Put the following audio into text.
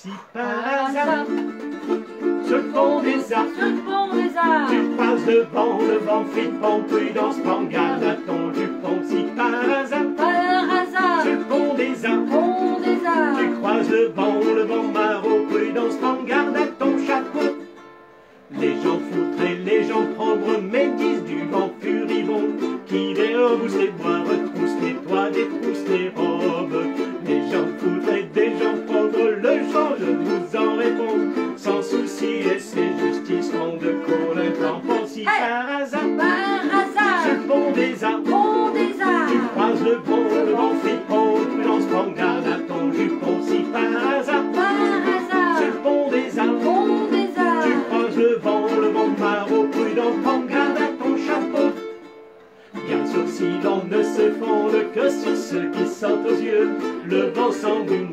si par hasard, sur le pont des arts, le pont des arts, tu croises le vent, le vent flippant, prudence, prends garde à ton jupon, si par hasard, par hasard, le pont des arts, pont des arts, tu croises le vent, le vent maraud, prudence, prends garde à ton chapeau. Les gens foutraient, les gens prendre, médisent du vent furibond, qui les rebousse les bois, retrousse les toits, détrousse les robes. Par hasard, par hasard, sur le pont des arbres, pont des tu arts, croises le vent, le vent flippant, prudence, prends garde à ton jupon, si par hasard, par le pont des arbres, pont des tu arts, croises le vent, le vent maraud, prudent, prends garde à ton chapeau. Bien sûr, si l'on ne se fonde que sur ceux qui sortent aux yeux, le vent s'engoume